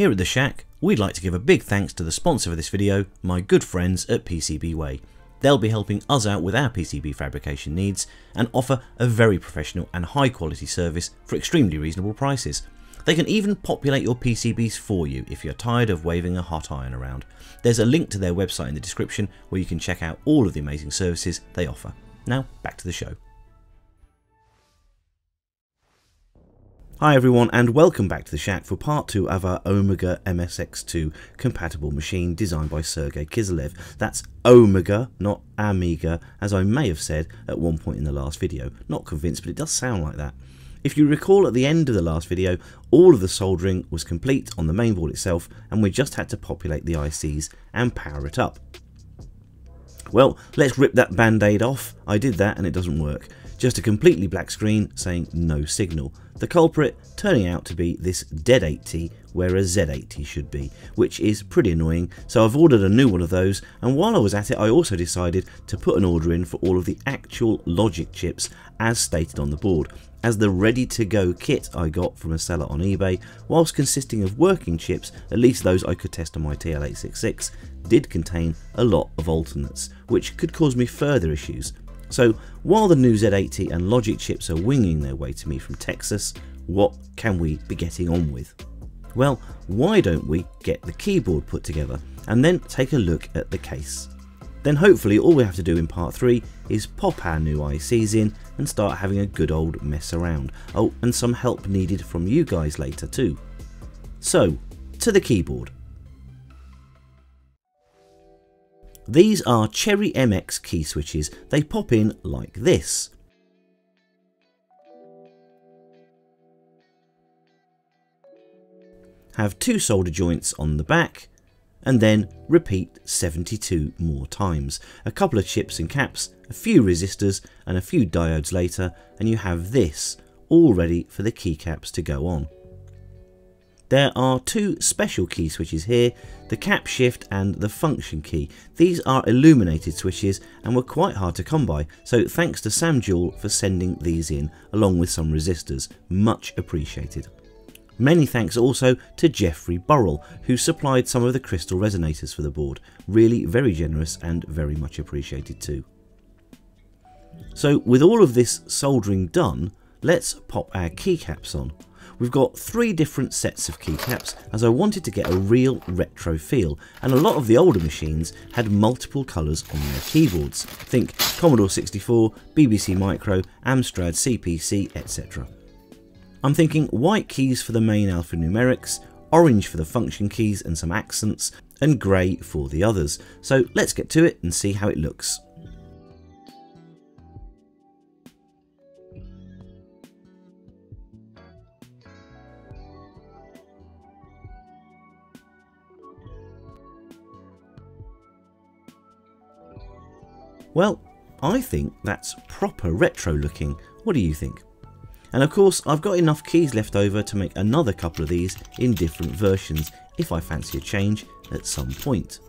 Here at The Shack, we'd like to give a big thanks to the sponsor of this video, my good friends at PCBWay. They'll be helping us out with our PCB fabrication needs and offer a very professional and high quality service for extremely reasonable prices. They can even populate your PCBs for you if you're tired of waving a hot iron around. There's a link to their website in the description where you can check out all of the amazing services they offer. Now, back to the show. Hi everyone and welcome back to the Shack for part 2 of our Omega MSX2 compatible machine designed by Sergei Kiselev. That's Omega, not Amiga, as I may have said at one point in the last video. Not convinced, but it does sound like that. If you recall at the end of the last video, all of the soldering was complete on the mainboard itself and we just had to populate the ICs and power it up. Well, let's rip that band-aid off. I did that and it doesn't work. Just a completely black screen saying no signal. The culprit turning out to be this dead 80 where a Z80 should be, which is pretty annoying, so I've ordered a new one of those, and while I was at it I also decided to put an order in for all of the actual logic chips as stated on the board, as the ready to go kit I got from a seller on eBay, whilst consisting of working chips, at least those I could test on my TL866, did contain a lot of alternates, which could cause me further issues, so while the new Z80 and Logic chips are winging their way to me from Texas, what can we be getting on with? Well, why don't we get the keyboard put together and then take a look at the case. Then hopefully all we have to do in part 3 is pop our new ICs in and start having a good old mess around. Oh, and some help needed from you guys later too. So, to the keyboard. These are Cherry MX key switches. They pop in like this. Have two solder joints on the back and then repeat 72 more times. A couple of chips and caps, a few resistors and a few diodes later and you have this all ready for the keycaps to go on. There are two special key switches here, the cap shift and the function key. These are illuminated switches and were quite hard to come by, so thanks to Sam Jewell for sending these in along with some resistors, much appreciated. Many thanks also to Jeffrey Burrell, who supplied some of the crystal resonators for the board. Really very generous and very much appreciated too. So with all of this soldering done, let's pop our keycaps on. We've got three different sets of keycaps as I wanted to get a real retro feel and a lot of the older machines had multiple colours on their keyboards. Think Commodore 64, BBC Micro, Amstrad CPC etc. I'm thinking white keys for the main alphanumerics, orange for the function keys and some accents, and grey for the others. So let's get to it and see how it looks. Well, I think that's proper retro looking. What do you think? And of course, I've got enough keys left over to make another couple of these in different versions if I fancy a change at some point.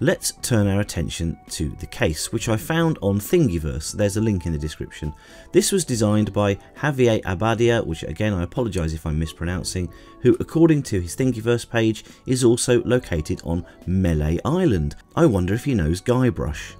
Let's turn our attention to the case, which I found on Thingiverse. There's a link in the description. This was designed by Javier Abadia, which again I apologise if I'm mispronouncing, who according to his Thingiverse page is also located on Melee Island. I wonder if he knows Guybrush.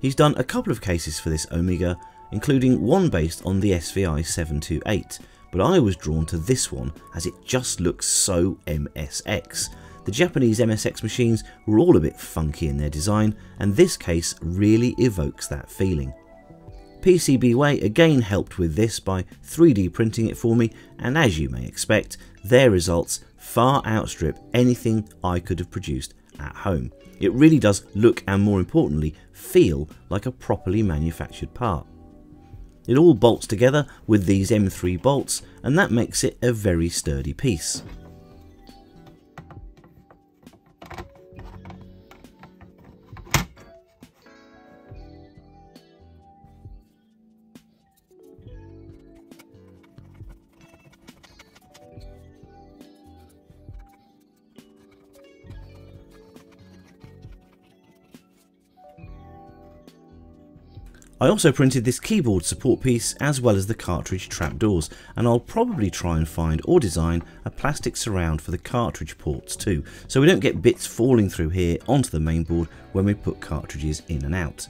He's done a couple of cases for this Omega, including one based on the SVI 728, but I was drawn to this one as it just looks so MSX. The Japanese MSX machines were all a bit funky in their design and this case really evokes that feeling. PCBWay again helped with this by 3D printing it for me and as you may expect their results far outstrip anything I could have produced at home. It really does look and more importantly feel like a properly manufactured part. It all bolts together with these M3 bolts and that makes it a very sturdy piece. I also printed this keyboard support piece as well as the cartridge trapdoors and I'll probably try and find or design a plastic surround for the cartridge ports too so we don't get bits falling through here onto the mainboard when we put cartridges in and out.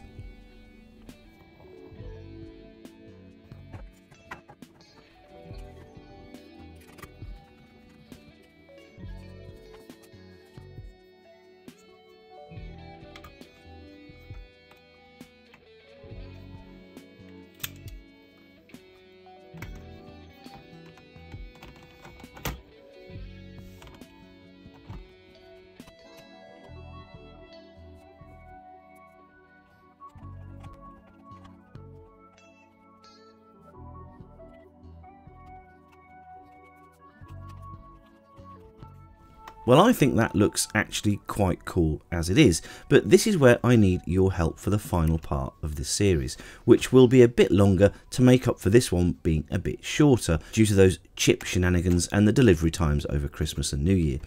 Well, I think that looks actually quite cool as it is, but this is where I need your help for the final part of this series, which will be a bit longer to make up for this one being a bit shorter due to those chip shenanigans and the delivery times over Christmas and New Year.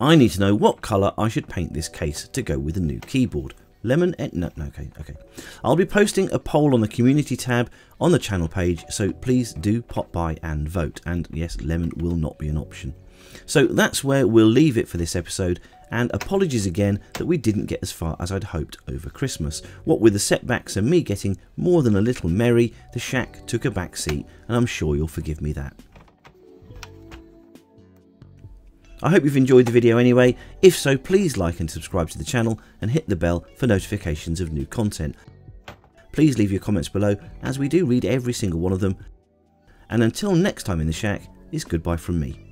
I need to know what colour I should paint this case to go with the new keyboard. Lemon, eh, no, no, okay, okay. I'll be posting a poll on the community tab on the channel page, so please do pop by and vote. And yes, lemon will not be an option. So that's where we'll leave it for this episode and apologies again that we didn't get as far as I'd hoped over Christmas. What with the setbacks and me getting more than a little merry, the shack took a back seat and I'm sure you'll forgive me that. I hope you've enjoyed the video anyway, if so please like and subscribe to the channel and hit the bell for notifications of new content. Please leave your comments below as we do read every single one of them and until next time in the shack, it's goodbye from me.